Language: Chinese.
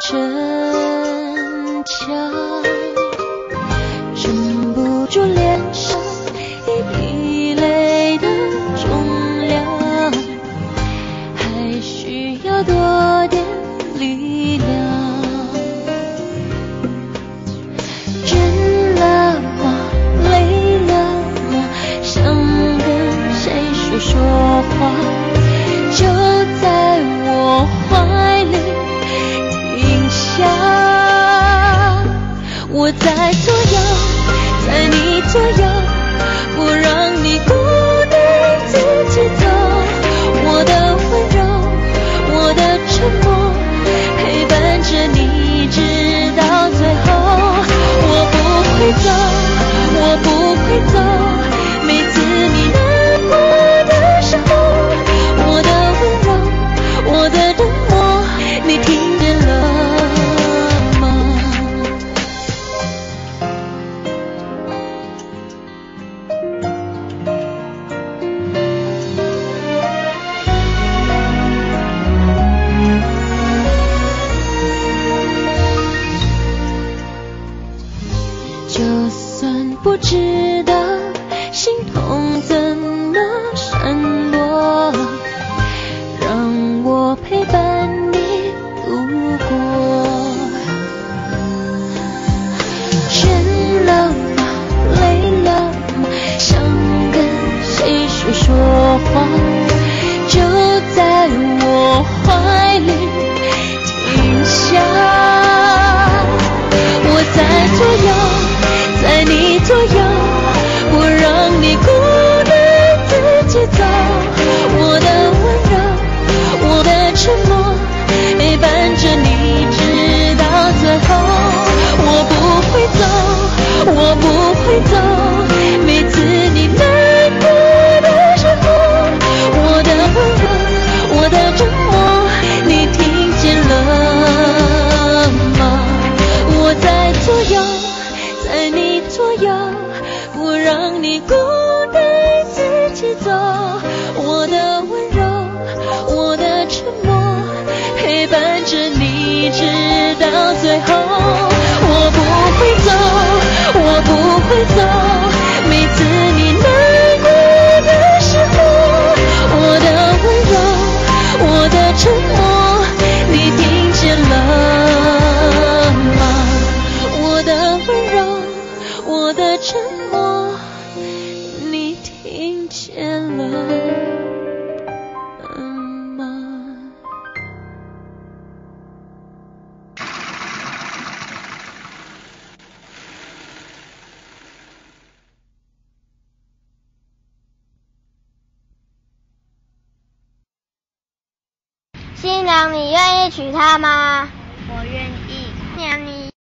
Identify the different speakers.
Speaker 1: 逞强，忍不住脸上一滴泪的重量，还需要多点力量。倦了吗？累了吗？想跟谁说说话？我在左右，在你左右，不让你孤单自己走。我的温柔，我的沉默，陪伴着你直到最后。我不会走，我不会走，每次你难过的时候，我的温柔，我的冷漠，你听就算不知道心痛怎孤单自己走。我的温柔，我的沉默，陪伴着你直到最后。我不会走，我不会走，每次你难过的时候，我的温柔，我的沉默，你听见了吗？我的温柔，我的沉
Speaker 2: 新娘，你愿意娶她吗？
Speaker 3: 我愿意。
Speaker 2: 新娘，你